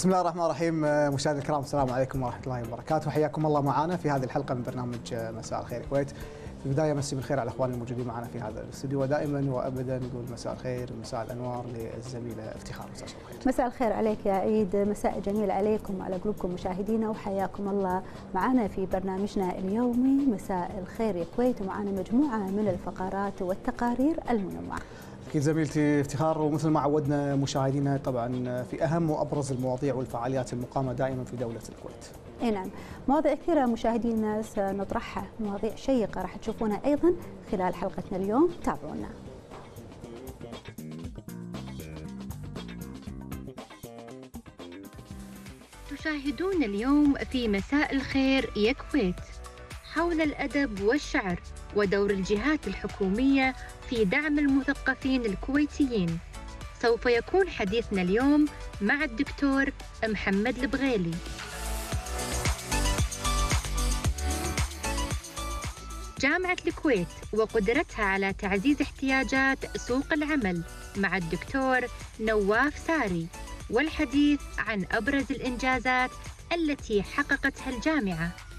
بسم الله الرحمن الرحيم مشاهدينا الكرام السلام عليكم ورحمة الله وبركاته. حياكم الله معنا في هذه الحلقة من برنامج مساء الخير الكويت. في البداية مسي بالخير على الاخوان الموجودين معنا في هذا الاستوديو. ودائما وابدا نقول مساء الخير مساء الأنوار للزميلة افتخار مساء الخير. مساء الخير عليك يا عيد. مساء جميل عليكم وعلى قلوبكم مشاهدينا وحياكم الله معنا في برنامجنا اليومي. مساء الخير يا كويت. ومعنا مجموعة من الفقرات والتقارير المنوعة. أكيد زميلتي افتخار ومثل ما عودنا مشاهدينا طبعا في أهم وأبرز المواضيع والفعاليات المقامة دائما في دولة الكويت. إي نعم، مواضيع كثيرة مشاهدينا سنطرحها، مواضيع شيقة راح تشوفونها أيضا خلال حلقتنا اليوم، تابعونا. تشاهدون اليوم في مساء الخير يا كويت حول الأدب والشعر ودور الجهات الحكومية في دعم المثقفين الكويتيين. سوف يكون حديثنا اليوم مع الدكتور محمد البغيلي. جامعة الكويت وقدرتها على تعزيز احتياجات سوق العمل مع الدكتور نواف ساري والحديث عن أبرز الإنجازات التي حققتها الجامعة.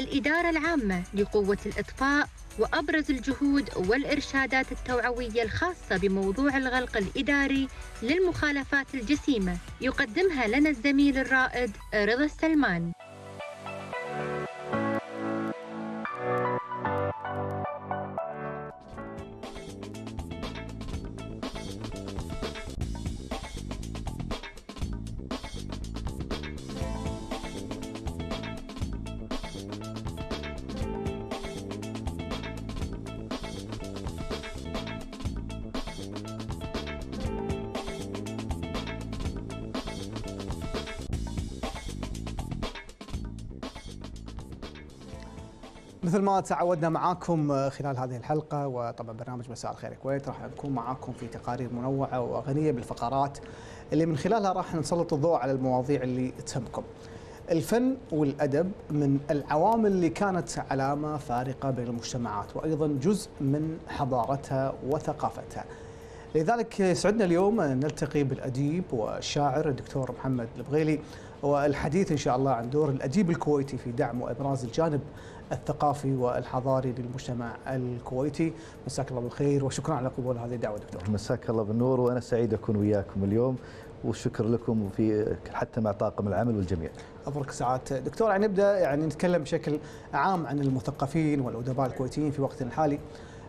الإدارة العامة لقوة الإطفاء وأبرز الجهود والإرشادات التوعوية الخاصة بموضوع الغلق الإداري للمخالفات الجسيمة. يقدمها لنا الزميل الرائد رضا السلمان مثل ما تعودنا معاكم خلال هذه الحلقة وطبعا برنامج مساء الخير الكويت راح نكون معاكم في تقارير منوعة وغنية بالفقرات اللي من خلالها راح نسلط الضوء على المواضيع اللي تهمكم. الفن والأدب من العوامل اللي كانت علامة فارقة بين المجتمعات وأيضا جزء من حضارتها وثقافتها. لذلك يسعدنا اليوم نلتقي بالأديب والشاعر الدكتور محمد البغيلي والحديث إن شاء الله عن دور الأديب الكويتي في دعم وإبراز الجانب الثقافي والحضاري للمجتمع الكويتي مساك الله بالخير وشكرا على قبول هذه الدعوة دكتور مساك الله بالنور وأنا سعيد أكون وياكم اليوم والشكر لكم في حتى مع طاقم العمل والجميع. ابرك ساعات دكتور يعني نبدأ يعني نتكلم بشكل عام عن المثقفين والأدباء الكويتيين في وقتنا الحالي.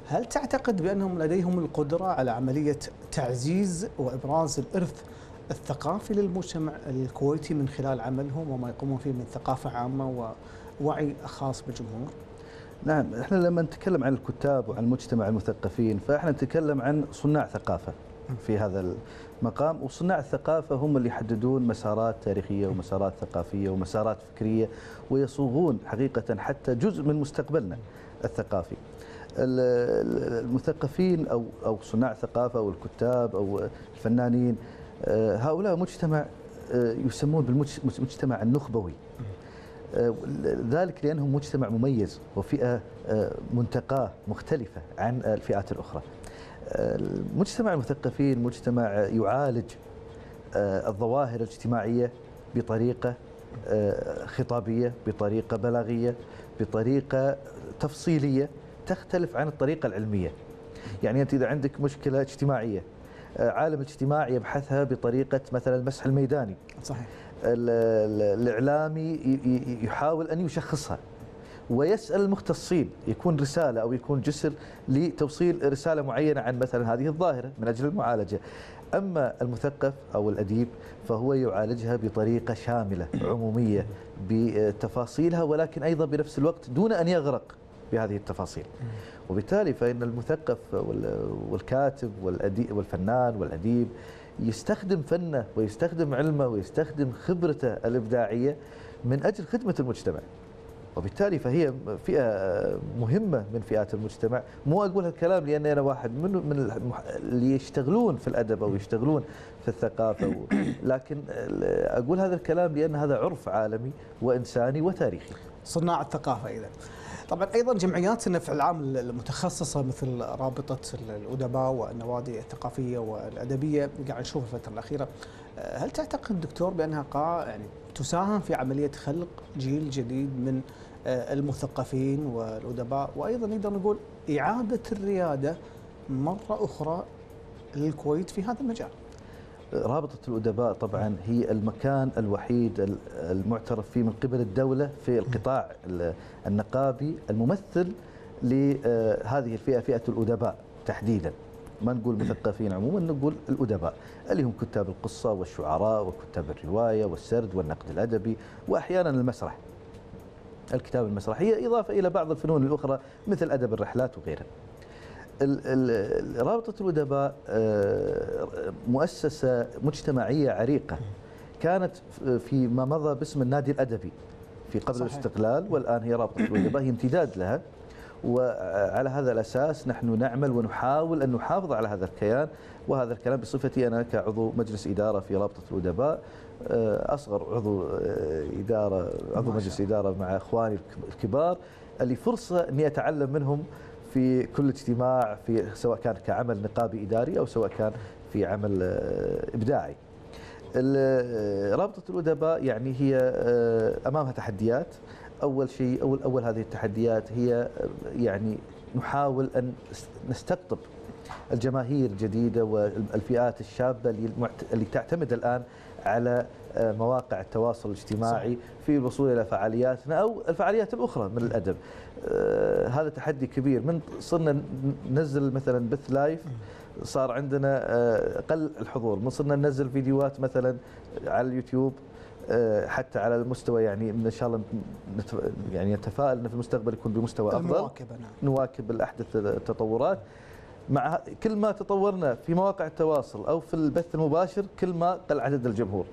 هل تعتقد بأنهم لديهم القدرة على عملية تعزيز وإبراز الإرث الثقافي للمجتمع الكويتي من خلال عملهم وما يقومون فيه من ثقافة عامة ووعي خاص بالجمهور؟ نعم إحنا لما نتكلم عن الكتاب وعن مجتمع المثقفين فإحنا نتكلم عن صناع ثقافة في هذا المقام وصناع الثقافة هم اللي يحددون مسارات تاريخية ومسارات ثقافية ومسارات فكرية ويصوغون حقيقة حتى جزء من مستقبلنا الثقافي. المثقفين أو أو صناع الثقافة أو الكتاب أو الفنانين هؤلاء مجتمع يسمون بالمجتمع النخبوي ذلك لأنهم مجتمع مميز وفئة منتقاة مختلفة عن الفئات الأخرى. مجتمع المثقفين مجتمع يعالج الظواهر الاجتماعية بطريقة خطابية بطريقة بلاغية بطريقة تفصيلية تختلف عن الطريقة العلمية. يعني أنت إذا عندك مشكلة اجتماعية عالم الاجتماع يبحثها بطريقة مثلا المسح الميداني. صحيح. الإعلامي يحاول أن يشخصها ويسأل المختصين يكون رسالة أو يكون جسر لتوصيل رسالة معينة عن مثلا هذه الظاهرة من أجل المعالجة. أما المثقف أو الأديب فهو يعالجها بطريقة شاملة عمومية بتفاصيلها ولكن أيضا بنفس الوقت دون أن يغرق بهذه التفاصيل. وبالتالي فإن المثقف والكاتب والفنان والأديب يستخدم فنه ويستخدم علمه ويستخدم خبرته الإبداعية من أجل خدمة المجتمع. وبالتالي فهي فئة مهمة من فئات المجتمع. مو أقول هالكلام لأني أنا واحد من, من اللي يشتغلون في الأدب أو يشتغلون في الثقافة. لكن أقول هذا الكلام لأن هذا عرف عالمي وإنساني وتاريخي. صناع الثقافة إذا طبعا أيضا جمعيات النفع العام المتخصصة مثل رابطة الأدباء والنوادي الثقافية والأدبية قاعد نشوف الفترة الأخيرة هل تعتقد دكتور بأنها قاعه يعني تساهم في عملية خلق جيل جديد من المثقفين والأدباء وأيضا نقدر نقول إعادة الريادة مرة أخرى للكويت في هذا المجال؟ رابطة الأدباء طبعا هي المكان الوحيد المعترف فيه من قبل الدولة في القطاع النقابي الممثل لهذه الفئة فئة الأدباء تحديدا. ما نقول مثقفين عموما نقول الأدباء. اللي هم كتاب القصة والشعراء وكتاب الرواية والسرد والنقد الأدبي وأحيانا المسرح. الكتاب المسرحية إضافة إلى بعض الفنون الأخرى مثل أدب الرحلات وغيرها. رابطة الأدباء آه، مؤسسة مجتمعية عريقة. كانت فيما مضى باسم النادي الأدبي في قبل صحيح. الاستقلال والآن هي رابطة الأدباء هي امتداد لها. وعلى هذا الأساس نحن نعمل ونحاول أن نحافظ على هذا الكيان. وهذا الكلام بصفتي أنا كعضو مجلس إدارة في رابطة الأدباء. آه، أصغر عضو آه، إدارة عضو مجلس إدارة مع إخواني الكبار اللي فرصة أني أتعلم منهم في كل اجتماع في سواء كان كعمل نقابي إداري أو سواء كان في عمل آه، إبداعي. رابطة الأدباء يعني هي أمامها تحديات. أول شيء أول أول هذه التحديات هي يعني نحاول أن نستقطب الجماهير الجديدة والفئات الشابة اللي تعتمد الآن على آه، مواقع التواصل الاجتماعي صح. في الوصول إلى فعالياتنا أو الفعاليات الأخرى من الأدب. آه هذا تحدي كبير من صرنا ننزل مثلا بث لايف صار عندنا آه قل الحضور، من صرنا ننزل فيديوهات مثلا على اليوتيوب حتى على المستوى يعني إن شاء الله يعني نتفائل انه في المستقبل يكون بمستوى أفضل. المواكبه نعم. نواكب الأحدث التطورات. مع كل ما تطورنا في مواقع التواصل أو في البث المباشر كل ما قل عدد الجمهور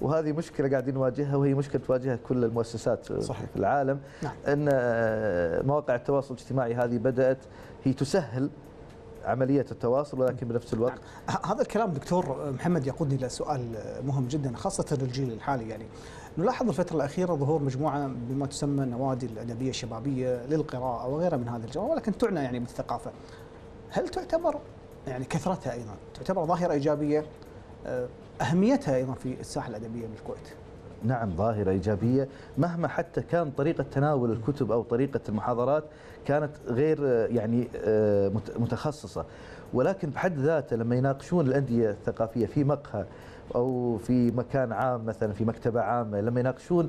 وهذه مشكلة قاعدين نواجهها وهي مشكلة تواجهها كل المؤسسات صحيح. في العالم نعم. إن مواقع التواصل الاجتماعي هذه بدأت هي تسهل عملية التواصل ولكن بنفس الوقت نعم. هذا الكلام دكتور محمد يقودني إلى سؤال مهم جدا خاصة للجيل الحالي يعني نلاحظ الفترة الأخيرة ظهور مجموعة بما تسمى النوادي الأدبية الشبابية للقراءة وغيرها من هذا الجوانب ولكن تعنى يعني بالثقافة هل تعتبر يعني كثرتها أيضا؟ تعتبر ظاهرة إيجابية آه، أهميتها أيضا في الساحة الأدبية بالكويت؟ نعم ظاهرة إيجابية. مهما حتى كان طريقة تناول الكتب أو طريقة المحاضرات كانت غير آه، يعني آه، متخصصة. ولكن بحد ذاته لما يناقشون الأندية الثقافية في مقهى أو في مكان عام مثلا في مكتبة عامة لما يناقشون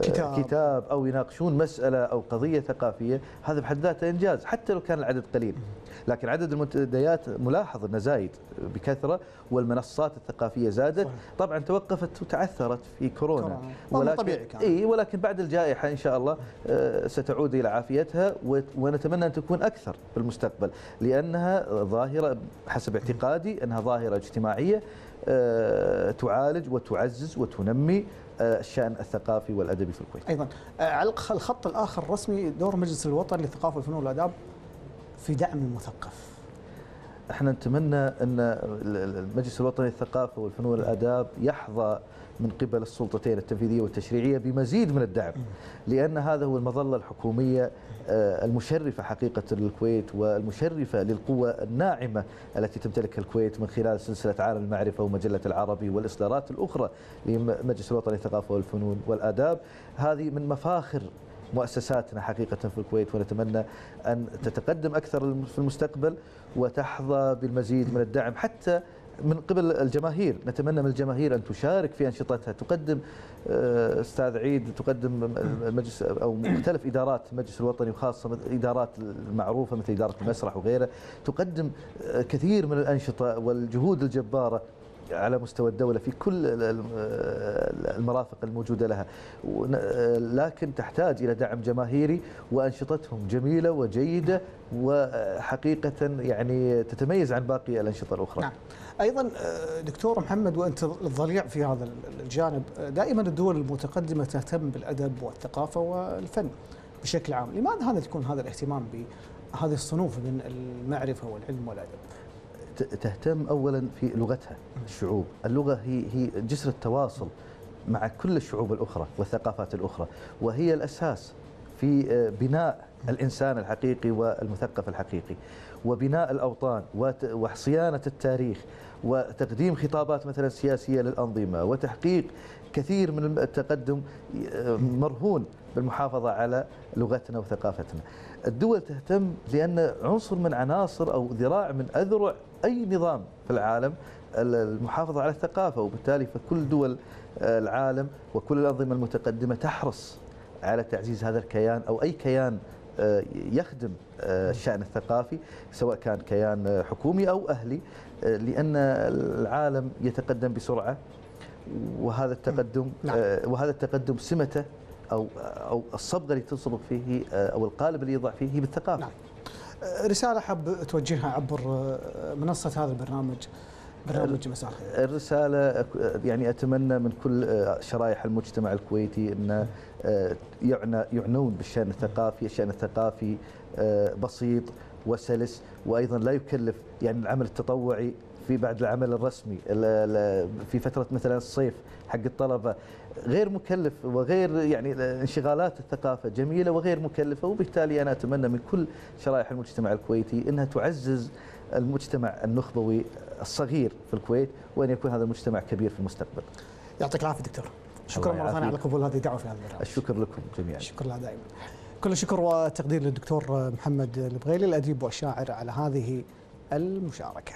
كتاب. كتاب أو يناقشون مسألة أو قضية ثقافية هذا بحد ذاته إنجاز حتى لو كان العدد قليل لكن عدد المنتديات ملاحظ إنه زايد بكثرة والمنصات الثقافية زادت صحيح. طبعا توقفت وتعثرت في كورونا, كورونا. ولكن طبيعي كان. إي ولكن بعد الجائحة إن شاء الله آه، ستعود إلى عافيتها ونتمنى أن تكون أكثر في المستقبل لأنها ظاهرة حسب اعتقادي أنها ظاهرة اجتماعية آه، تعالج وتعزز وتنمي آه، الشأن الثقافي والأدبي في الكويت. أيضا. على الخط الآخر الرسمي دور المجلس الوطني للثقافة والفنون والآداب في دعم المثقف. إحنا نتمنى أن المجلس الوطني للثقافة والفنون والآداب يحظى من قبل السلطتين التنفيذية والتشريعية بمزيد من الدعم لأن هذا هو المظلة الحكومية آه، المشرفة حقيقة للكويت والمشرفة للقوة الناعمة التي تمتلكها الكويت من خلال سلسلة عالم المعرفة ومجلة العربي والإصدارات الأخرى لمجلس الوطني للثقافة والفنون والآداب. هذه من مفاخر مؤسساتنا حقيقة في الكويت ونتمنى أن تتقدم أكثر في المستقبل وتحظى بالمزيد من الدعم حتى من قبل الجماهير. نتمنى من الجماهير أن تشارك في أنشطتها. تقدم آه، أستاذ عيد تقدم المجلس أو مختلف إدارات المجلس الوطني وخاصة الإدارات المعروفة مثل إدارة المسرح وغيرها تقدم آه، كثير من الأنشطة والجهود الجبارة على مستوى الدولة في كل المرافق الموجودة لها. لكن تحتاج إلى دعم جماهيري وأنشطتهم جميلة وجيدة وحقيقة يعني تتميز عن باقي الأنشطة الأخرى. نعم. أيضا دكتور محمد وأنت الضليع في هذا الجانب دائما الدول المتقدمة تهتم بالأدب والثقافة والفن بشكل عام. لماذا هذا يكون هذا الاهتمام بهذه الصنوف من المعرفة والعلم والأدب؟ تهتم اولا في لغتها الشعوب، اللغة هي هي جسر التواصل مع كل الشعوب الأخرى والثقافات الأخرى، وهي الأساس في آه، بناء الإنسان الحقيقي والمثقف الحقيقي. وبناء الأوطان وت- وصيانة التاريخ وتقديم خطابات مثلا سياسية للأنظمة وتحقيق كثير من التقدم مرهون بالمحافظة على لغتنا وثقافتنا. الدول تهتم لأن عنصر من عناصر أو ذراع من أذرع أي نظام في العالم المحافظة على الثقافة وبالتالي فكل دول آه، العالم وكل الأنظمة المتقدمة تحرص على تعزيز هذا الكيان أو أي كيان يخدم آه، الشأن الثقافي سواء كان كيان آه، حكومي أو أهلي آه، لأن العالم يتقدم بسرعة وهذا التقدم نعم. آه، وهذا التقدم سمته أو أو الصبغة اللي تصبغ فيه آه، أو القالب اللي يضع فيه بالثقافة نعم. رسالة حاب توجهها عبر آه، منصة هذا البرنامج برنامج مساء الخير الرسالة أك- يعني أتمنى من كل آه، شرائح المجتمع الكويتي أن آه، يعنى يعنون بالشأن الثقافي، الشأن الثقافي آه، بسيط وسلس وأيضا لا يكلف يعني العمل التطوعي في بعد العمل الرسمي ال- ال- في فترة مثلا الصيف حق الطلبة غير مكلف وغير يعني انشغالات الثقافة جميلة وغير مكلفة وبالتالي أنا أتمنى من كل شرائح المجتمع الكويتي أنها تعزز المجتمع النخبوي الصغير في الكويت وأن يكون هذا المجتمع كبير في المستقبل. يعطيك العافية دكتور. شكرا الله مرة ثانية على. قبول هذه الدعوة في هذا البرنامج الشكر لكم جميعا. شكرا لها دائما. كل الشكر والتقدير للدكتور محمد البغيلي الأديب والشاعر على هذه المشاركة.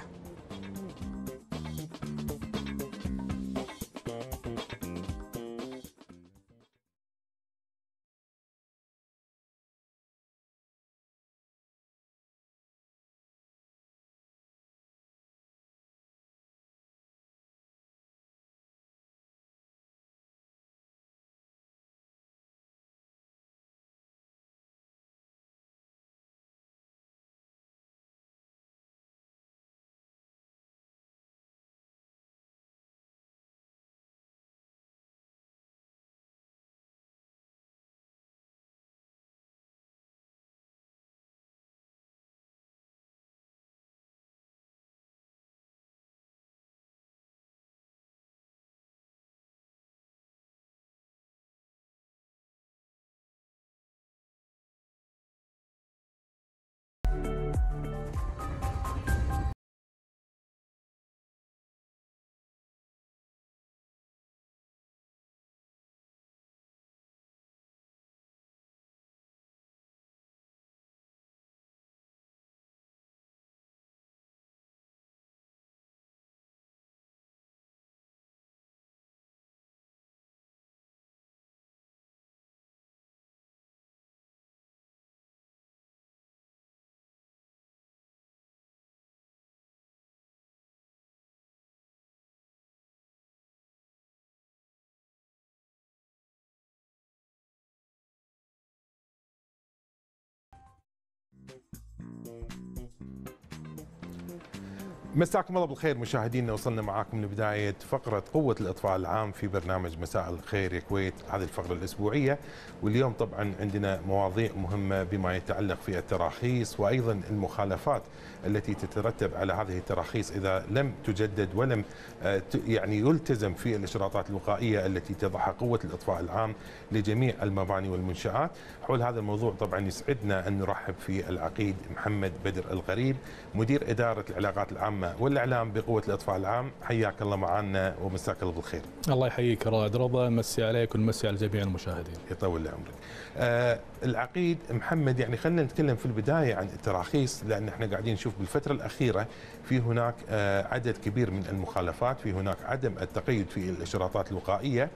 مساكم الله بالخير مشاهدينا وصلنا معاكم لبداية فقرة قوة الإطفاء العام في برنامج مساء الخير يا كويت. هذه الفقرة الأسبوعية واليوم طبعا عندنا مواضيع مهمة بما يتعلق في التراخيص وأيضا المخالفات التي تترتب على هذه التراخيص إذا لم تجدد ولم آه، يعني يلتزم في الإشراطات الوقائية التي تضعها قوة الإطفاء العام لجميع المباني والمنشآت. حول هذا الموضوع طبعا يسعدنا أن نرحب في العقيد محمد بدر الغريب مدير إدارة العلاقات العامة والإعلام بقوة الإطفاء العام. حياك الله معنا ومساك الله بالخير. الله يحييك رائد رضا. مسي عليك ونمسي على جميع المشاهدين. يطول عمرك. آه العقيد محمد يعني خلينا نتكلم في البداية عن التراخيص لأن إحنا قاعدين نشوف بالفترة الأخيرة في هناك آه عدد كبير من المخالفات في هناك عدم التقيد في الإشراطات الوقائية.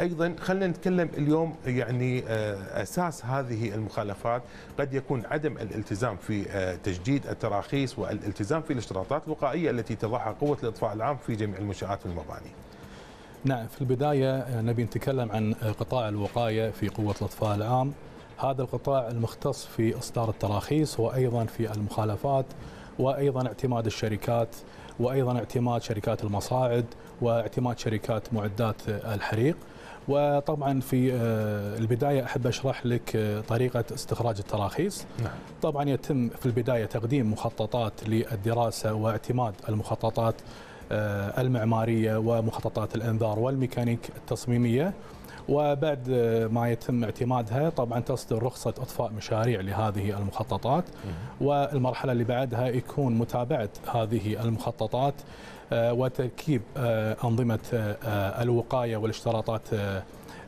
أيضا خلينا نتكلم اليوم يعني آه، أساس هذه المخالفات قد يكون عدم الالتزام في آه، تجديد التراخيص والالتزام في الاشتراطات الوقائية التي تضعها قوة الإطفاء العام في جميع المنشآت والمباني. نعم في البداية نبي نتكلم عن قطاع الوقاية في قوة الأطفال العام هذا القطاع المختص في إصدار التراخيص وأيضا في المخالفات وأيضا اعتماد الشركات وأيضا اعتماد شركات المصاعد واعتماد شركات معدات الحريق وطبعا في آه، البداية أحب أشرح لك آه، طريقة استخراج التراخيص. نعم. طبعا يتم في البداية تقديم مخططات للدراسة واعتماد المخططات آه، المعمارية ومخططات الإنذار والميكانيك التصميمية. وبعد ما يتم اعتمادها طبعا تصدر رخصة أطفاء مشاريع لهذه المخططات. والمرحلة اللي بعدها يكون متابعة هذه المخططات. وتركيب آه، أنظمة آه، الوقاية والاشتراطات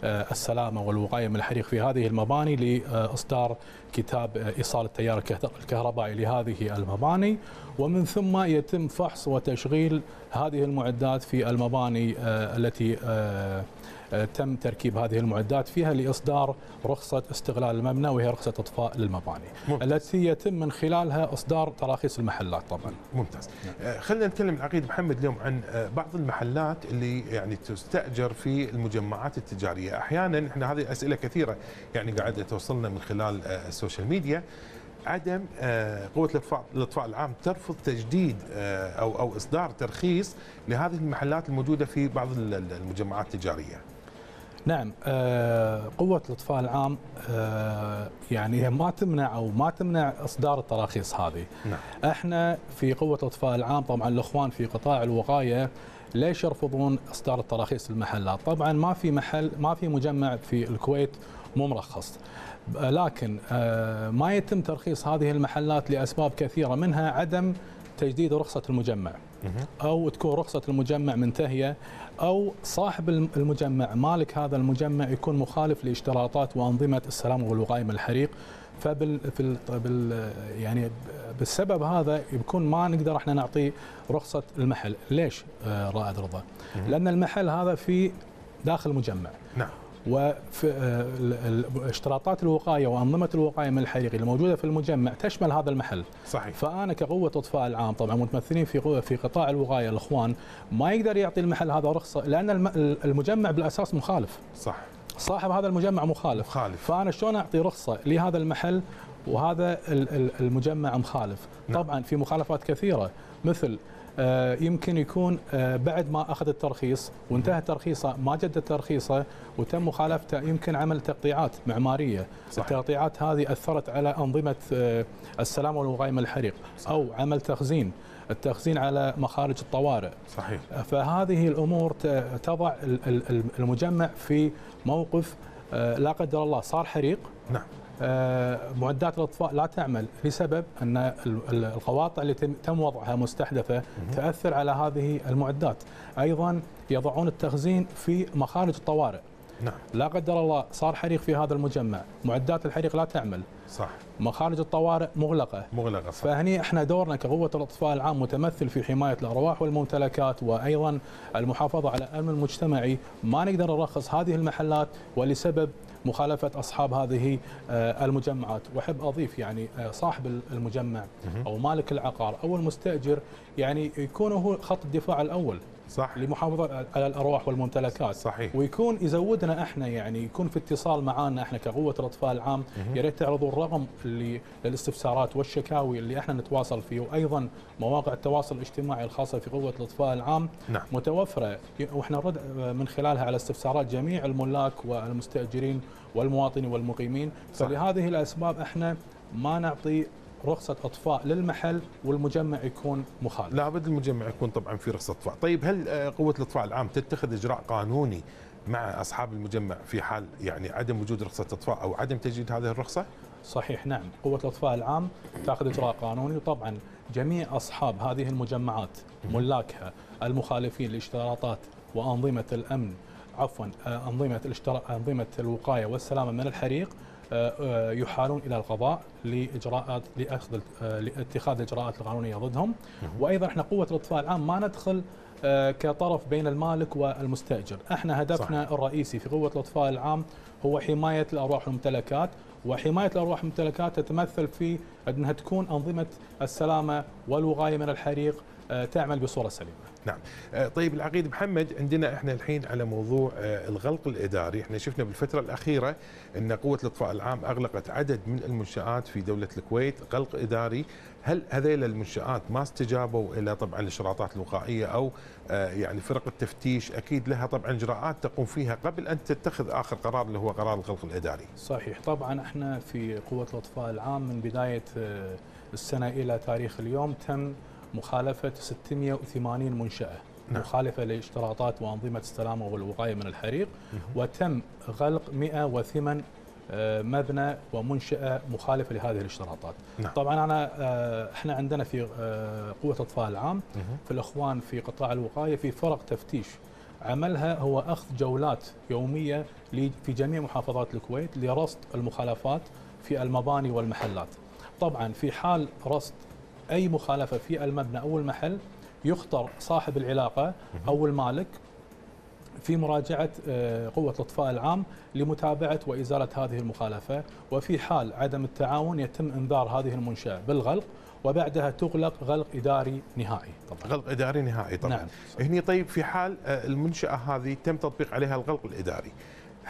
السلامة والوقاية من الحريق في هذه المباني لإصدار كتاب إيصال التيار الكهربائي لهذه المباني. ومن ثم يتم فحص وتشغيل هذه المعدات في المباني التي آه، تم تركيب هذه المعدات فيها لإصدار رخصة استغلال المبنى وهي رخصة إطفاء للمباني ممتاز. التي يتم من خلالها إصدار تراخيص المحلات طبعا ممتاز نعم. خلينا نتكلم العقيد محمد اليوم عن آه، بعض المحلات اللي يعني تستأجر في المجمعات التجارية أحيانا إحنا هذه أسئلة كثيرة يعني قاعدة توصلنا من خلال السوشيال ميديا عدم قوة الإطفاء العام ترفض تجديد أو أو إصدار ترخيص لهذه المحلات الموجودة في بعض المجمعات التجارية. نعم آه، قوة الإطفاء العام آه، يعني هي ما تمنع أو ما تمنع إصدار التراخيص هذه. نعم. إحنا في قوة الإطفاء العام طبعا الإخوان في قطاع الوقاية ليش يرفضون إصدار التراخيص للمحلات؟ طبعا ما في محل ما في مجمع في الكويت مو مرخص. لكن آه، ما يتم ترخيص هذه المحلات لأسباب كثيرة منها عدم تجديد رخصة المجمع. أو تكون رخصة المجمع منتهية أو صاحب المجمع مالك هذا المجمع يكون مخالف لاشتراطات وأنظمة السلامه والوقايه من الحريق فبال في بال يعني بالسبب هذا يكون ما نقدر إحنا نعطي رخصة المحل، ليش آه، رائد رضا؟ لأن المحل هذا في داخل مجمع. نعم. واشتراطات الوقايه وأنظمة الوقايه من الحريق الموجوده في المجمع تشمل هذا المحل. صحيح. فأنا كقوة أطفاء العام طبعا متمثلين في في قطاع الوقايه الإخوان ما يقدر يعطي المحل هذا رخصة لأن المجمع بالأساس مخالف. صح. صاحب هذا المجمع مخالف. مخالف. فأنا شلون أعطي رخصة لهذا المحل وهذا المجمع مخالف؟ نعم. طبعا في مخالفات كثيرة مثل آه، يمكن يكون آه، بعد ما أخذ الترخيص وانتهى ترخيصه ما جدد ترخيصه وتم مخالفته يمكن عمل تقطيعات معمارية، صحيح. التقطيعات هذه أثرت على أنظمة آه، السلامه والوقايه من الحريق صحيح. أو عمل تخزين التخزين على مخارج الطوارئ. صحيح. فهذه الأمور تضع المجمع في موقف لا قدر الله صار حريق. نعم. آه، معدات الأطفاء لا تعمل لسبب أن القواطع اللي تم وضعها مستحدثه تأثر على هذه المعدات، أيضا يضعون التخزين في مخارج الطوارئ. نعم. لا قدر الله صار حريق في هذا المجمع، معدات الحريق لا تعمل. صح. مخارج الطوارئ مغلقة. مغلقة صح. فهني إحنا دورنا كقوة الأطفاء العام متمثل في حماية الأرواح والممتلكات وأيضا المحافظة على الأمن المجتمعي، ما نقدر نرخص هذه المحلات ولسبب مخالفة أصحاب هذه آه، المجمعات. وأحب أضيف يعني آه، صاحب المجمع أو مالك العقار أو المستأجر يعني يكون هو خط الدفاع الأول. صح. لمحافظة على الأرواح والممتلكات. صحيح. ويكون يزودنا إحنا يعني يكون في اتصال معنا إحنا كقوة الاطفاء العام يا ريت تعرضوا الرقم اللي للاستفسارات والشكاوي اللي إحنا نتواصل فيه وأيضا مواقع التواصل الاجتماعي الخاصة في قوة الاطفاء العام. نعم. متوفرة. وإحنا نرد من خلالها على استفسارات جميع الملاك والمستأجرين والمواطنين والمقيمين. صح. فلهذه الأسباب إحنا ما نعطي رخصة إطفاء للمحل والمجمع يكون مخالف. لابد المجمع يكون طبعا في رخصة إطفاء. طيب هل آه، قوة الإطفاء العام تتخذ إجراء قانوني مع أصحاب المجمع في حال يعني عدم وجود رخصة إطفاء أو عدم تجديد هذه الرخصة؟ صحيح نعم. قوة الإطفاء العام تأخذ إجراء قانوني وطبعا جميع أصحاب هذه المجمعات ملاكها المخالفين لاشتراطات وأنظمة الأمن عفوا آه، أنظمة أنظمة الوقاية والسلامة من الحريق يحالون إلى القضاء لإجراءات لأخذ آه، لاتخاذ الإجراءات القانونية ضدهم وأيضا إحنا قوة الاطفاء العام ما ندخل كطرف بين المالك والمستأجر، إحنا هدفنا صح. الرئيسي في قوة الاطفاء العام هو حماية الأرواح والممتلكات وحماية الأرواح والممتلكات تتمثل في أنها تكون أنظمة السلامة والوقايه من الحريق تعمل بصورة سليمة. نعم. آه، طيب العقيد محمد عندنا إحنا الحين على موضوع آه، الغلق الإداري. إحنا شفنا بالفترة الأخيرة إن قوة الإطفاء العام أغلقت عدد من المنشآت في دولة الكويت. غلق إداري هل هذيل المنشآت ما استجابوا إلى طبعا الاشراطات الوقائية أو آه، يعني فرق التفتيش؟ أكيد لها طبعا إجراءات تقوم فيها قبل أن تتخذ آخر قرار اللي هو قرار الغلق الإداري. صحيح. طبعا إحنا في قوة الإطفاء العام من بداية السنة إلى تاريخ اليوم تم مخالفة 680 منشأة نعم. مخالفة لاشتراطات وأنظمة السلامة والوقاية من الحريق وتم غلق 108 آه، مبنى ومنشأة مخالفة لهذه الاشتراطات. نعم. طبعا أنا آه، إحنا عندنا في آه، قوة الاطفاء العام. في الإخوان في قطاع الوقاية في فرق تفتيش عملها هو أخذ جولات يومية ل- في جميع محافظات الكويت لرصد المخالفات في المباني والمحلات. طبعا في حال رصد أي مخالفة في المبنى أو المحل يختار صاحب العلاقة أو المالك في مراجعة آه، قوة الأطفاء العام لمتابعة وإزالة هذه المخالفة. وفي حال عدم التعاون يتم إنذار هذه المنشأة بالغلق وبعدها تغلق غلق إداري نهائي. طبعا. غلق إداري نهائي طبعا. نعم. هني طيب في حال آه، المنشأة هذه تم تطبيق عليها الغلق الإداري.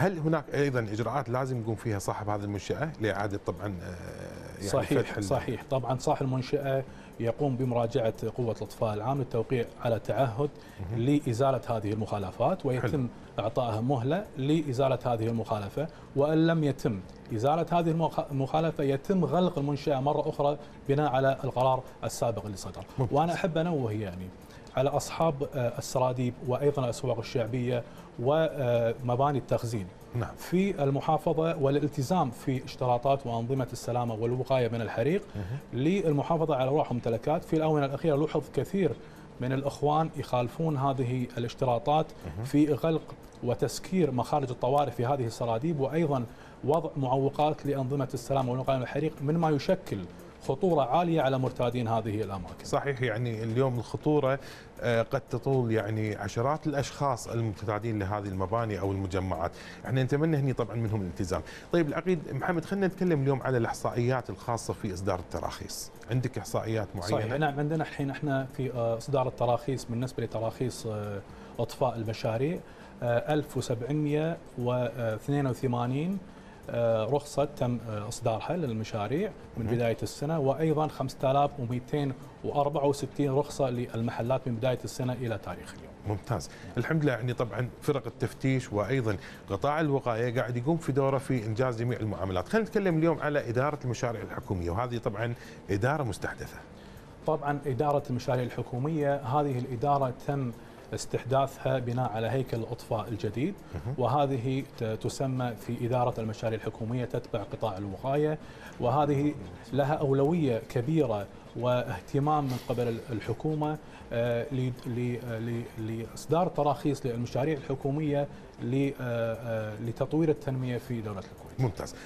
هل هناك أيضا إجراءات لازم يقوم فيها صاحب هذه المنشأة لإعادة طبعا آه، يعني صحيح فتح صحيح. طبعا صاحب المنشأة يقوم بمراجعة قوة الاطفاء العام للتوقيع على تعهد لإزالة هذه المخالفات ويتم إعطائها مهلة لإزالة هذه المخالفة. وإن لم يتم إزالة هذه المخ- المخالفة يتم غلق المنشأة مرة أخرى بناء على القرار السابق اللي صدر ممتاز. وأنا أحب أنوه يعني على أصحاب آه، السراديب وأيضا الأسواق الشعبية ومباني التخزين. نعم. في المحافظة والالتزام في اشتراطات وأنظمة السلامة والوقاية من الحريق للمحافظة على أرواح وممتلكات في الآونة الأخيرة لوحظ كثير من الإخوان يخالفون هذه الاشتراطات في غلق وتسكير مخارج الطوارئ في هذه السراديب وأيضا وضع معوقات لأنظمة السلامة والوقاية من الحريق مما يشكل خطورة عالية على مرتادين هذه الأماكن صحيح يعني اليوم الخطورة آه، قد تطول يعني عشرات الأشخاص المتعدين لهذه المباني أو المجمعات، إحنا نتمنى هني طبعا منهم الالتزام. طيب العقيد محمد خلينا نتكلم اليوم على الإحصائيات الخاصة في إصدار التراخيص، عندك إحصائيات معينة؟ صحيح نعم عندنا الحين إحنا في آه، إصدار التراخيص بالنسبة لتراخيص آه، أطفاء المشاريع آه، 1782 آه، رخصة تم آه، إصدارها للمشاريع من مهم. بداية السنة وأيضا 5264 رخصة للمحلات من بداية السنة إلى تاريخ اليوم. ممتاز الحمد لله يعني طبعا فرق التفتيش وأيضا قطاع الوقاية قاعد يقوم في دوره في إنجاز جميع المعاملات خلينا نتكلم اليوم على إدارة المشاريع الحكومية وهذه طبعا إدارة مستحدثة طبعا إدارة المشاريع الحكومية هذه الإدارة تم استحداثها بناء على هيكل الإطفاء الجديد وهذه تسمى في إدارة المشاريع الحكومية تتبع قطاع الوقاية وهذه لها أولوية كبيرة واهتمام من قبل الحكومة آه، ل- ل- ل- لإصدار تراخيص للمشاريع الحكومية ل- آه، آه، لتطوير التنمية في دولة الكويت. ممتاز. آه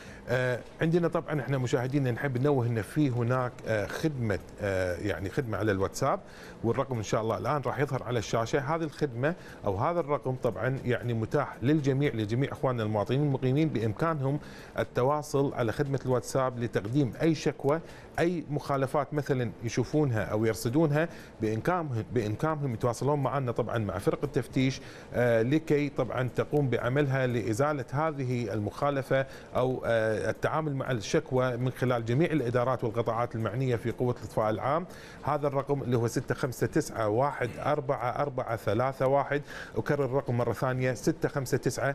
عندنا طبعا إحنا مشاهدينا نحب ننوه ان في هناك آه خدمة آه يعني خدمة على الواتساب والرقم إن شاء الله الآن راح يظهر على الشاشة. هذه الخدمة أو هذا الرقم طبعا يعني متاح للجميع لجميع إخواننا المواطنين المقيمين بإمكانهم التواصل على خدمة الواتساب لتقديم أي شكوى أي مخالفات مثلا يشوفونها أو يرصدونها بامكانهم بامكانهم يتواصلون معنا طبعا مع فرق التفتيش آه لكي طبعا تقوم بعملها لإزالة هذه المخالفة أو آه التعامل مع الشكوى من خلال جميع الإدارات والقطاعات المعنية في قوة الاطفاء العام. هذا الرقم اللي هو 659 أكرر الرقم مرة ثانية 659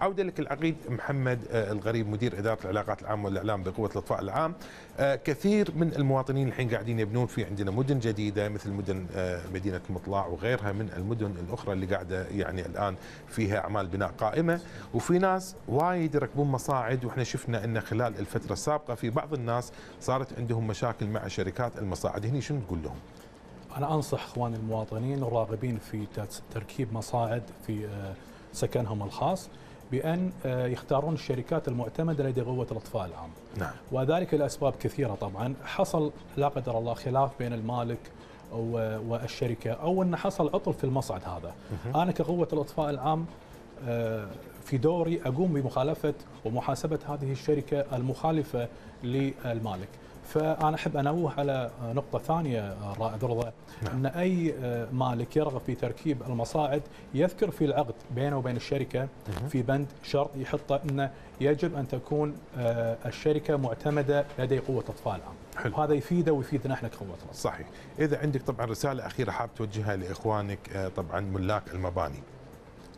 عودة لك العقيد محمد آه، الغريب مدير إدارة العلاقات العامة والإعلام بقوة الإطفاء العام. آه، كثير من المواطنين الحين قاعدين يبنون في عندنا مدن جديدة مثل مدن آه، مدينة مطلع وغيرها من المدن الأخرى اللي قاعدة يعني الآن فيها أعمال بناء قائمة. وفي ناس وايد يركبون مصاعد وإحنا شفنا إن خلال الفترة السابقة في بعض الناس صارت عندهم مشاكل مع شركات المصاعد. هني شنو تقول لهم؟ أنا أنصح إخواني المواطنين الراغبين في تركيب مصاعد في آه، سكنهم الخاص. بأن آه، يختارون الشركات المعتمدة لدى قوة الإطفاء العام. نعم. وذلك لأسباب كثيرة طبعا. حصل لا قدر الله خلاف بين المالك و- والشركة أو أن حصل عطل في المصعد هذا. أنا كقوة الإطفاء العام آه، في دوري أقوم بمخالفة ومحاسبة هذه الشركة المخالفة للمالك. فأنا أحب أنوه على نقطة ثانية آه، رائد رضا أن أي آه، مالك يرغب في تركيب المصاعد يذكر في العقد بينه وبين الشركة في بند شرط يحطه أنه يجب أن تكون آه، الشركة معتمدة لدي أطفال. العام حلو. وهذا يفيده ويفيدنا إحنا كقوة أطفال. صحيح. إذا عندك طبعا رسالة أخيرة حاب توجهها لإخوانك طبعا ملاك المباني.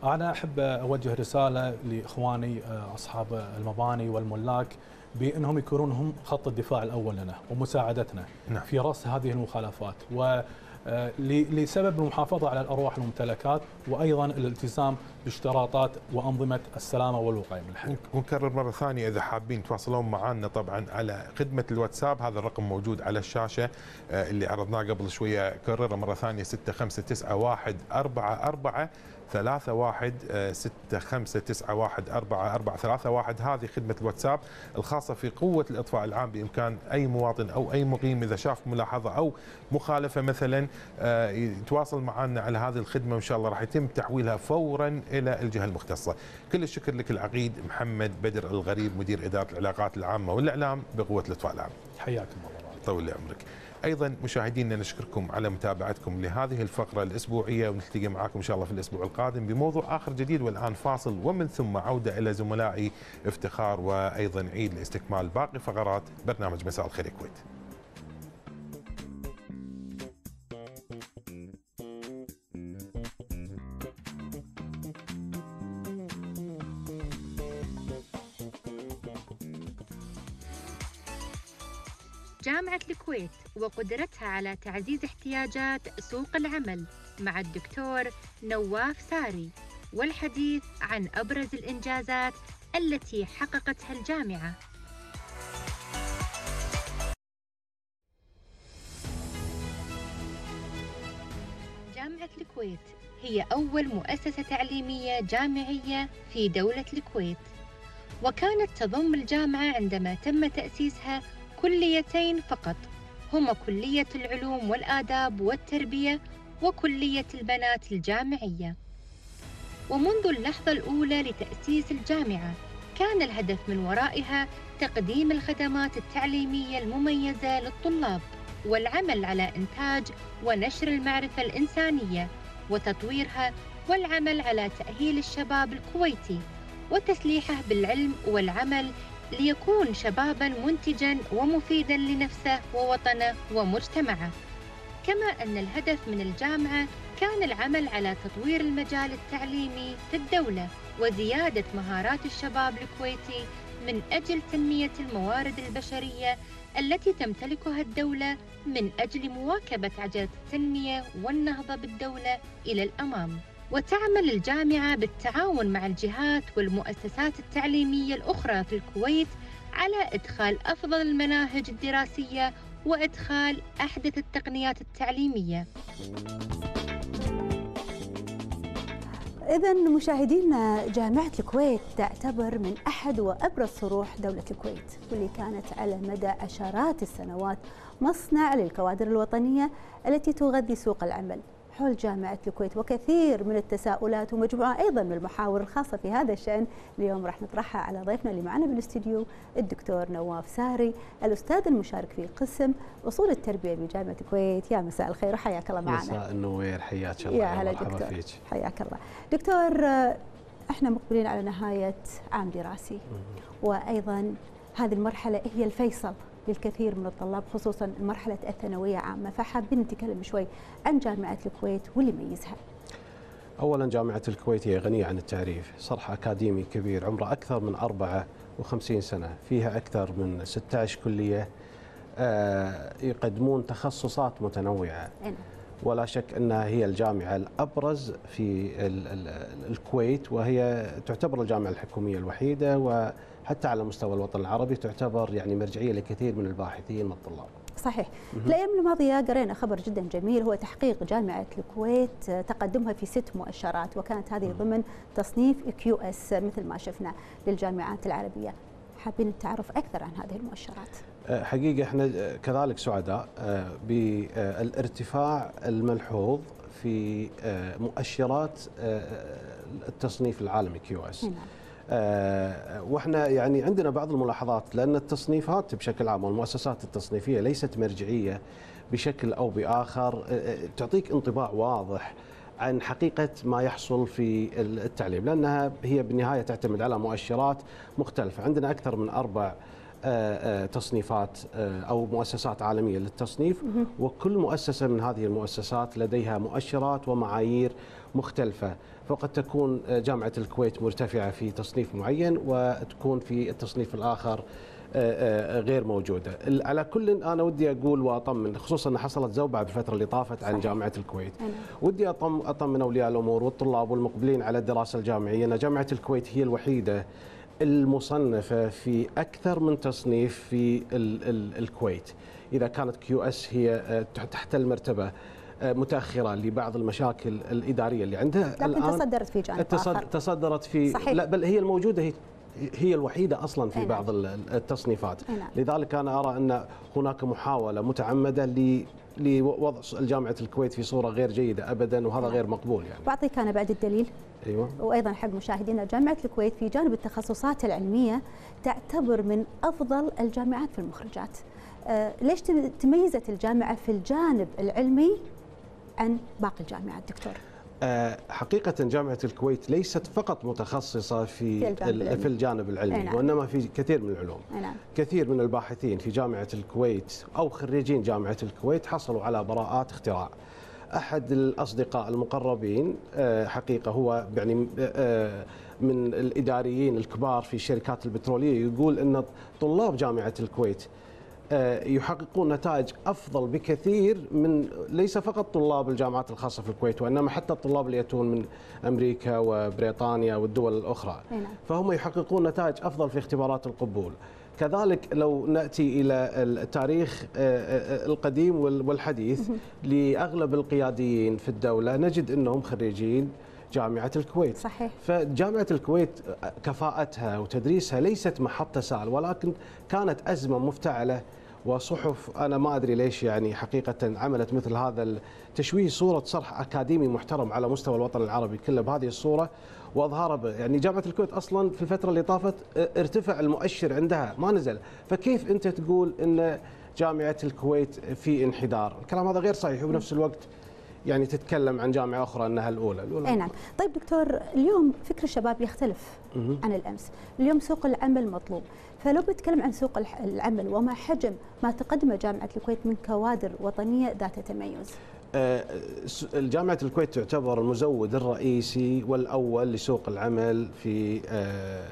أنا أحب أوجه رسالة لإخواني آه، أصحاب المباني والملاك. بأنهم يكونون هم خط الدفاع الأول لنا ومساعدتنا نعم. في رصد هذه المخالفات و آه، لسبب المحافظة على الأرواح والممتلكات وأيضا الالتزام باشتراطات وأنظمة السلامة والوقاية من الحريق. ونكرر مرة ثانية إذا حابين تواصلون معنا طبعا على خدمة الواتساب هذا الرقم موجود على الشاشة آه، اللي عرضناه قبل شوية كرره مرة ثانية 659144 ثلاثة واحد آه، ستة خمسة تسعة واحد أربعة أربعة ثلاثة واحد. هذه خدمة الواتساب الخاصة في قوة الإطفاء العام بإمكان أي مواطن أو أي مقيم إذا شاف ملاحظة أو مخالفة مثلا آه، يتواصل معنا على هذه الخدمة وإن شاء الله راح يتم تحويلها فورا إلى الجهة المختصة. كل الشكر لك العقيد محمد بدر الغريب مدير إدارة العلاقات العامة والإعلام بقوة الإطفاء العام. حياكم الله. طول عمرك. أيضا مشاهدينا نشكركم على متابعتكم لهذه الفقرة الأسبوعية ونلتقي معكم إن شاء الله في الأسبوع القادم بموضوع آخر جديد والآن فاصل ومن ثم عودة إلى زملائي افتخار وأيضا عيد لاستكمال باقي فقرات برنامج مساء الخير يا جامعة الكويت وقدرتها على تعزيز احتياجات سوق العمل مع الدكتور نواف ساري والحديث عن أبرز الإنجازات التي حققتها الجامعة. جامعة الكويت هي أول مؤسسة تعليمية جامعية في دولة الكويت وكانت تضم الجامعة عندما تم تأسيسها كليتين فقط. هما كلية العلوم والآداب والتربية وكلية البنات الجامعية. ومنذ اللحظة الأولى لتأسيس الجامعة كان الهدف من ورائها تقديم الخدمات التعليمية المميزة للطلاب والعمل على إنتاج ونشر المعرفة الإنسانية وتطويرها والعمل على تأهيل الشباب الكويتي وتسليحه بالعلم والعمل ليكون شبابا منتجا ومفيدا لنفسه ووطنه ومجتمعه. كما أن الهدف من الجامعة كان العمل على تطوير المجال التعليمي في الدولة وزيادة مهارات الشباب الكويتي من أجل تنمية الموارد البشرية التي تمتلكها الدولة من أجل مواكبة عجلة التنمية والنهضة بالدولة إلى الأمام. وتعمل الجامعة بالتعاون مع الجهات والمؤسسات التعليمية الأخرى في الكويت على إدخال أفضل المناهج الدراسية وإدخال أحدث التقنيات التعليمية. إذا مشاهدينا جامعة الكويت تعتبر من أحد وأبرز صروح دولة الكويت واللي كانت على مدى عشرات السنوات مصنع للكوادر الوطنية التي تغذي سوق العمل. حول جامعة الكويت وكثير من التساؤلات ومجموعة أيضا من المحاور الخاصة في هذا الشأن. اليوم راح نطرحها على ضيفنا اللي معنا بالاستديو الدكتور نواف ساري الأستاذ المشارك في قسم أصول التربية بجامعة الكويت. يا مساء الخير وحياك الله معنا. مساء النوير حياك الله. يا هلا دكتور. فيك. حياك الله. دكتور إحنا مقبلين على نهاية عام دراسي وأيضا هذه المرحلة هي الفيصل. للكثير من الطلاب خصوصا مرحلة الثانوية عامة. فحابين نتكلم شوي عن جامعة الكويت واللي يميزها. اولا جامعة الكويت هي غنية عن التعريف. صرح أكاديمي كبير عمره أكثر من 54 سنة. فيها أكثر من 16 كلية آه، يقدمون تخصصات متنوعة. أنا. ولا شك أنها هي الجامعة الأبرز في ال- ال- الكويت وهي تعتبر الجامعة الحكومية الوحيدة وحتى على مستوى الوطن العربي تعتبر يعني مرجعية لكثير من الباحثين والطلاب. صحيح. الأيام الماضية قرينا خبر جدا جميل هو تحقيق جامعة الكويت آه، تقدمها في ست مؤشرات وكانت هذه ضمن تصنيف QS مثل ما شفنا للجامعات العربية. حابين التعرف أكثر عن هذه المؤشرات؟ آه، حقيقة إحنا آه، كذلك سعداء بالارتفاع الملحوظ في مؤشرات التصنيف العالمي QS. نعم. وإحنا يعني عندنا بعض الملاحظات لأن التصنيفات بشكل عام والمؤسسات التصنيفية ليست مرجعية بشكل أو بآخر آه، آه، تعطيك انطباع واضح عن حقيقة ما يحصل في التعليم لأنها هي بالنهاية تعتمد على مؤشرات مختلفة. عندنا أكثر من أربع آه، آه، تصنيفات آه، أو مؤسسات عالمية للتصنيف وكل مؤسسة من هذه المؤسسات لديها مؤشرات ومعايير مختلفة. فقد تكون جامعة الكويت مرتفعة في تصنيف معين وتكون في التصنيف الآخر آه، آه، غير موجودة ال- على كل أنا ودي أقول وأطمن خصوصا إن حصلت زوبعة بالفترة اللي طافت عن صحيح. جامعة الكويت. ودي أطم أطمن أولياء الأمور والطلاب والمقبلين على الدراسة الجامعية إن جامعة الكويت هي الوحيدة المصنفة في أكثر من تصنيف في ال ال الكويت إذا كانت QS هي آه، تحت المرتبة آه، متأخرة لبعض المشاكل الإدارية اللي عندها لكن تصدرت في جانب التصد- آخر تصدرت في صحيح. لا بل هي الموجودة هي هي الوحيدة أصلا في أي بعض ال- التصنيفات نعم. لذلك أنا أرى أن هناك محاولة متعمدة ل لوضع جامعه الكويت في صورة غير جيدة ابدا وهذا نعم. غير مقبول يعني بعطيك أنا بعد الدليل أيوه وأيضا حق مشاهدينا جامعة الكويت في جانب التخصصات العلمية تعتبر من أفضل الجامعات في المخرجات. آه، ليش تم- تميزت الجامعة في الجانب العلمي عن باقي الجامعات دكتور؟ آه، حقيقة جامعة الكويت ليست فقط متخصصة في في الجانب ال- العلمي. نعم. وإنما في كثير من العلوم نعم كثير من الباحثين في جامعة الكويت أو خريجين جامعة الكويت حصلوا على براءات اختراع أحد الأصدقاء المقربين آه، حقيقة هو يعني آه، من الإداريين الكبار في الشركات البترولية يقول أن طلاب جامعة الكويت يحققون نتائج أفضل بكثير من ليس فقط طلاب الجامعات الخاصة في الكويت وإنما حتى الطلاب اللي يأتون من أمريكا وبريطانيا والدول الأخرى. نعم. فهم يحققون نتائج أفضل في اختبارات القبول. كذلك لو نأتي إلى التاريخ آه، آه، القديم وال- والحديث لأغلب القياديين في الدولة نجد إنهم خريجين جامعة الكويت. صحيح. فجامعة الكويت كفاءتها وتدريسها ليست محط تساؤل ولكن كانت أزمة مفتعلة وصحف أنا ما أدري ليش يعني حقيقة عملت مثل هذا تشويه صورة صرح أكاديمي محترم على مستوى الوطن العربي كله بهذه الصورة وأظهاره ب- يعني جامعة الكويت أصلا في الفترة اللي طافت ارتفع المؤشر عندها ما نزل. فكيف أنت تقول أن جامعة الكويت في انحدار؟ الكلام هذا غير صحيح وبنفس الوقت يعني تتكلم عن جامعة أخرى أنها الأولى, الأولى أي نعم. طيب دكتور اليوم فكر الشباب يختلف مهم. عن الأمس. اليوم سوق العمل مطلوب. فلو بتكلم عن سوق العمل وما حجم ما تقدمه جامعة الكويت من كوادر وطنية ذات تميز؟ آه، جامعة الكويت تعتبر المزود الرئيسي والأول لسوق العمل في آه،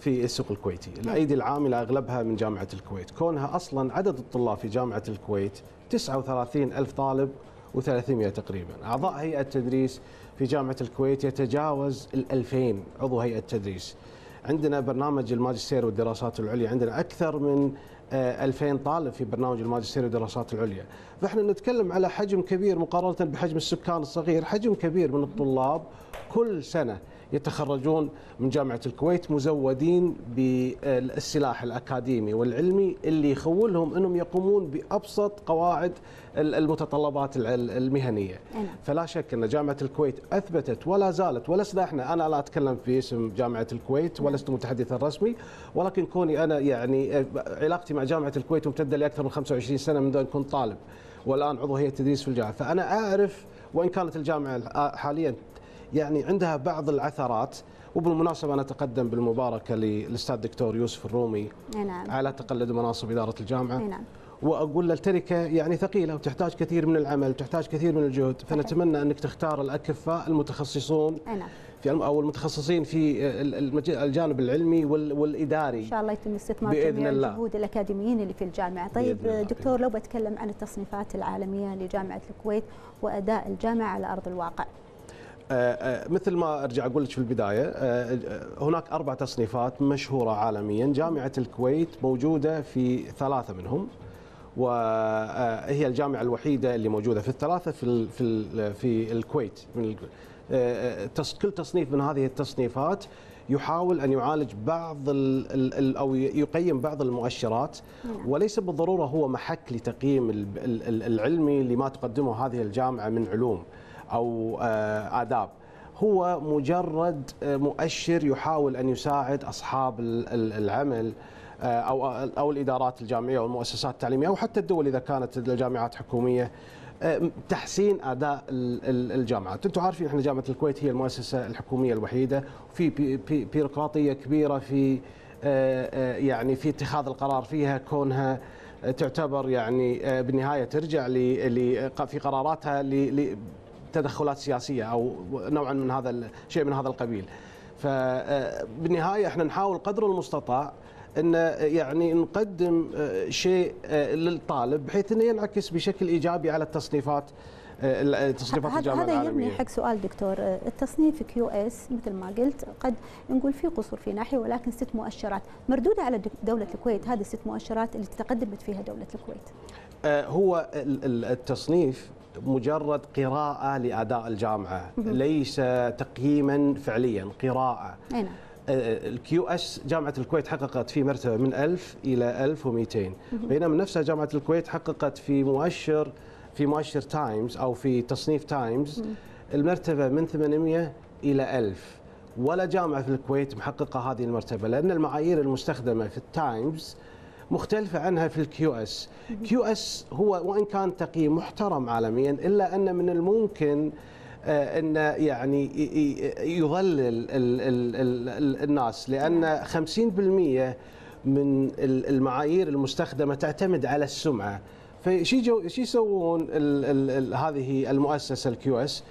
في السوق الكويتي. الأيدي العاملة أغلبها من جامعة الكويت. كونها أصلا عدد الطلاب في جامعة الكويت 39 ألف طالب و300 تقريبا. أعضاء هيئة تدريس في جامعة الكويت يتجاوز ال 2000 عضو هيئة تدريس عندنا برنامج الماجستير والدراسات العليا. عندنا أكثر من آه، 2000 طالب في برنامج الماجستير والدراسات العليا. فإحنا نتكلم على حجم كبير مقارنة بحجم السكان الصغير. حجم كبير من الطلاب كل سنة. يتخرجون من جامعة الكويت مزودين بالسلاح الأكاديمي والعلمي اللي يخولهم أنهم يقومون بأبسط قواعد ال- المتطلبات الع- المهنية أي نعم. فلا شك أن جامعة الكويت أثبتت ولا زالت ولسنا إحنا أنا لا أتكلم في اسم جامعة الكويت ولست متحدثا رسمي ولكن كوني أنا يعني آه، علاقتي مع جامعة الكويت ممتدة لأكثر من 25 سنة منذ أن كنت طالب والآن عضو هيئة تدريس في الجامعة فأنا أعرف وإن كانت الجامعة حاليا يعني عندها بعض العثرات وبالمناسبة أنا أتقدم بالمباركة للأستاذ الدكتور يوسف الرومي نعم. على تقلد مناصب إدارة الجامعة. نعم. وأقول التركه يعني ثقيلة وتحتاج كثير من العمل وتحتاج كثير من الجهد فنتمنى أنك تختار الأكفاء المتخصصون أي نعم. في أو المتخصصين في الجانب العلمي وال- إن والاداري شاء الله يتم استثمار الله. الجهود الأكاديميين اللي في الجامعة. طيب. دكتور لو بتكلم عن التصنيفات العالمية لجامعة الكويت وأداء الجامعة على أرض الواقع مثل ما أرجع أقول لك في البداية آه، آه، هناك أربع تصنيفات مشهورة عالميا. جامعة الكويت موجودة في ثلاثة منهم وهي الجامعة الوحيدة اللي موجودة في الثلاثة في في في الكويت. آه، آه، كل تصنيف من هذه التصنيفات يحاول أن يعالج بعض ال أو يقيم بعض المؤشرات. نعم. وليس بالضرورة هو محك لتقييم ال- ال- ال- العلمي لما تقدمه هذه الجامعة من علوم. أو آه، آداب. هو مجرد آه، مؤشر يحاول أن يساعد ال- العمل آه، أو أو الإدارات الجامعية والمؤسسات التعليمية أو حتى الدول إذا كانت الجامعات حكومية. آه، تحسين أداء ال- ال- الجامعات، أنتم عارفين إحنا جامعة الكويت هي المؤسسة الحكومية الوحيدة بي- بيروقراطية كبيرة في يعني في اتخاذ القرار فيها كونها تعتبر يعني بالنهاية ترجع في قراراتها تدخلات سياسية أو نوعا من هذا شيء من هذا القبيل. فبالنهايه إحنا نحاول قدر المستطاع إن يعني نقدم آه، شيء آه، للطالب بحيث إنه ينعكس بشكل إيجابي على التصنيفات آه، تصنيفات هذا الجامعة هذا يبني العالمية. حق سؤال دكتور. آه، التصنيف QS مثل ما قلت قد نقول في قصور في ناحية ولكن ست مؤشرات. مردودة على دولة الكويت هذه الست مؤشرات اللي تقدمت فيها دولة الكويت. آه، هو ال- ال- التصنيف مجرد قراءة لأداء الجامعة ليس تقييما فعليا قراءة. نعم. ال QS جامعة الكويت حققت في مرتبة من 1000 إلى 1200 بينما نفسها جامعة الكويت حققت في مؤشر في مؤشر Times أو في تصنيف Times المرتبة من 800 إلى 1000 ولا جامعة في الكويت محققة هذه المرتبة لأن المعايير المستخدمة في ال Times مختلفة عنها في ال QS. QS هو وإن كان تقييم محترم عالميا إلا أن من الممكن آه، أن يعني يضلل ال- ال- ال- ال- الناس لأن 50% من ال- المعايير المستخدمة تعتمد على السمعة. فشي جو شي يسوون هذه المؤسسة ال QS؟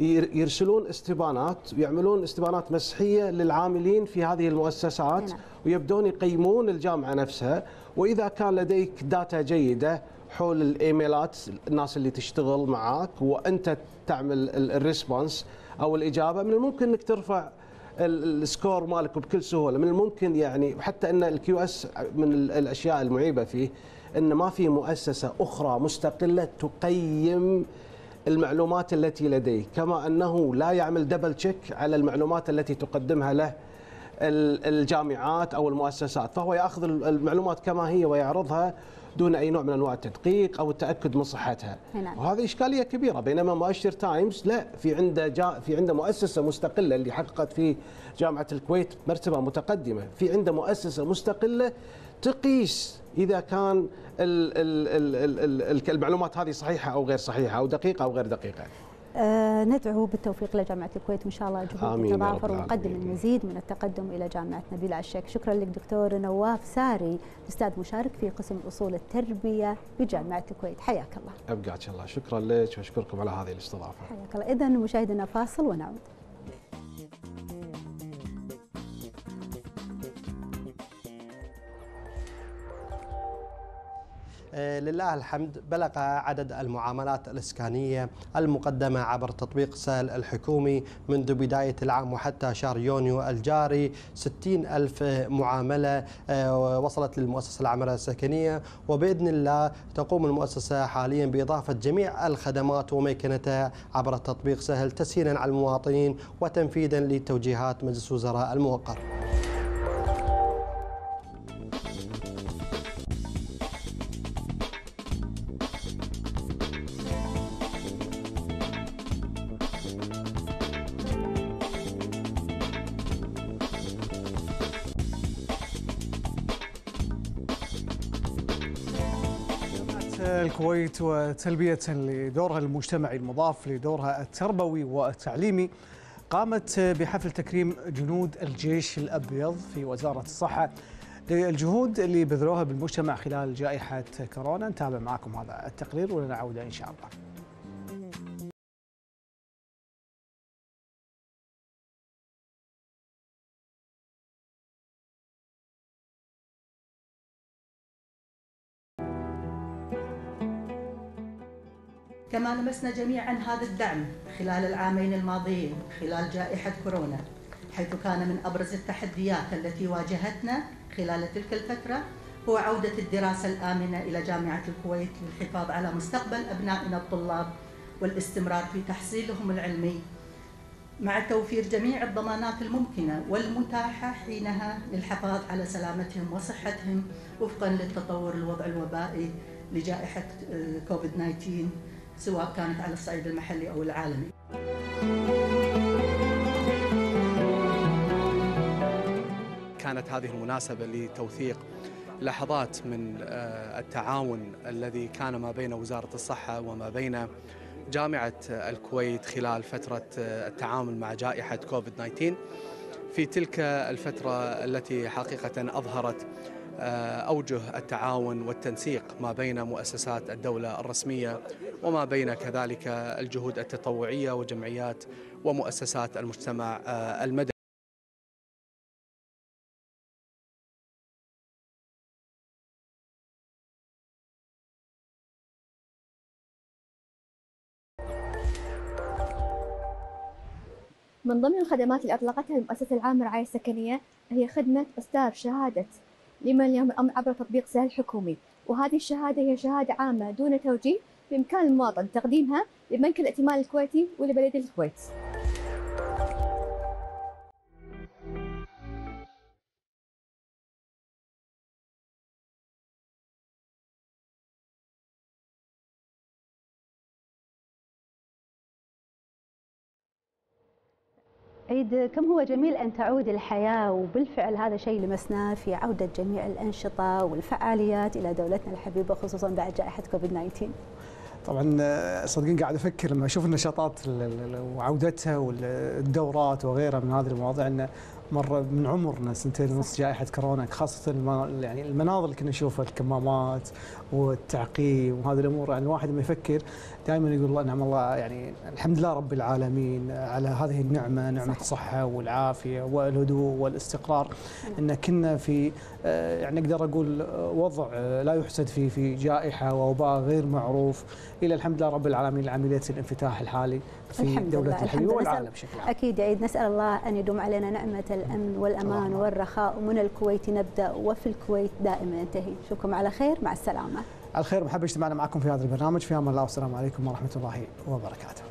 يرسلون استبانات ويعملون استبانات مسحيه للعاملين في هذه المؤسسات نعم. ويبدون يقيمون الجامعة نفسها وإذا كان لديك data جيدة حول الإيميلات الناس اللي تشتغل معاك وأنت تعمل ال- ال response أو الإجابة من الممكن إنك ترفع ال- ال score مالك بكل سهولة من الممكن يعني حتى إن ال QS من ال- الأشياء المعيبة فيه إن ما في مؤسسة أخرى مستقلة تقيم المعلومات التي لديه كما أنه لا يعمل double check على المعلومات التي تقدمها له ال- الجامعات أو المؤسسات فهو يأخذ ال- المعلومات كما هي ويعرضها دون أي نوع من أنواع التدقيق أو التأكد من صحتها نعم. وهذه إشكالية كبيرة بينما مؤشر Times لا في عنده جا في عنده مؤسسة مستقلة اللي حققت في جامعة الكويت مرتبة متقدمة في عنده مؤسسة مستقلة تقيس إذا كان ال ال ال ال ال المعلومات هذه صحيحة أو غير صحيحة أو دقيقة أو غير دقيقة. آه ندعو بالتوفيق لجامعة الكويت وإن شاء الله جهود تتضافر رب ونقدم. المزيد من التقدم إلى جامعة نبيل عشاك شكرا لك دكتور نواف ساري أستاذ مشارك في قسم أصول التربية بجامعة الكويت. حياك الله. ابقاك الله. شكرا لك وأشكركم على هذه الاستضافة. حياك الله. إذا مشاهدينا فاصل ونعود. لله الحمد بلغ عدد المعاملات الإسكانية المقدمة عبر تطبيق سهل الحكومي منذ بداية العام وحتى شهر يونيو الجاري. 60 ألف معاملة آه، وصلت للمؤسسة العاملة السكنية. وبإذن الله تقوم المؤسسة حاليا بإضافة جميع الخدمات وميكنتها عبر تطبيق سهل تسهيلا على المواطنين وتنفيذا لتوجيهات مجلس وزراء الموقر. الكويت وتلبية لدورها المجتمعي المضاف لدورها التربوي والتعليمي قامت بحفل تكريم جنود الجيش الأبيض في وزارة الصحة للجهود اللي بذلوها بالمجتمع خلال جائحة كورونا. نتابع معكم هذا التقرير ولنا عودة إن شاء الله. لمسنا جميعا هذا الدعم خلال العامين الماضيين خلال جائحة كورونا حيث كان من أبرز التحديات التي واجهتنا خلال تلك الفترة هو عودة الدراسة الآمنة إلى جامعة الكويت للحفاظ على مستقبل أبنائنا الطلاب والاستمرار في تحصيلهم العلمي. مع توفير جميع الضمانات الممكنة والمتاحة حينها للحفاظ على سلامتهم وصحتهم وفقا للتطور الوضع الوبائي لجائحة آه، كوفيد 19 سواء كانت على الصعيد المحلي أو العالمي. كانت هذه المناسبة لتوثيق لحظات من آه، التعاون الذي كان ما بين وزارة الصحة وما بين جامعة الكويت خلال فترة آه، التعامل مع جائحة كوفيد 19 في تلك الفترة التي حقيقة أظهرت آه، أوجه التعاون والتنسيق ما بين مؤسسات الدولة الرسمية وما بين كذلك الجهود التطوعية وجمعيات ومؤسسات المجتمع آه، المدني. من ضمن الخدمات اللي أطلقتها المؤسسة العامة للرعاية السكنية هي خدمة إصدار شهادة لمن يهم الأمر عبر تطبيق سهل حكومي. وهذه الشهادة هي شهادة عامة دون توجيه بإمكان المواطن تقديمها لبنك الائتمان الكويتي ولبلدية الكويت. عيد كم هو جميل أن تعود الحياة؟ وبالفعل هذا شيء لمسناه في عودة جميع الأنشطة والفعاليات إلى دولتنا الحبيبة خصوصا بعد جائحة كوفيد 19 طبعا صدقين قاعد أفكر لما أشوف النشاطات ال- ال- وعودتها والدورات وغيرها من هذه المواضيع إنه مر من عمرنا سنتين ونص جائحة كورونا خاصة يعني المناظر اللي كنا نشوفها الكمامات والتعقيم وهذه الأمور يعني الواحد لما يفكر دائما يقول الله نعم الله يعني الحمد لله رب العالمين على هذه النعمة نعمة. الصحة والعافية والهدوء والاستقرار إن كنا في آه، يعني أقدر أقول آه، وضع آه، لا يحسد فيه في جائحة ووباء غير معروف إلى الحمد لله رب العالمين عمليه الانفتاح الحالي في الحمد لله. والعالم بشكل عام. أكيد عيد نسأل الله أن يدوم علينا نعمة الأمن والأمان. والرخاء ومن الكويت نبدأ وفي الكويت دائما ينتهي أشوفكم على خير مع السلامة على خير محب اجتماعنا معكم في هذا البرنامج في أمان الله والسلام عليكم ورحمة الله وبركاته.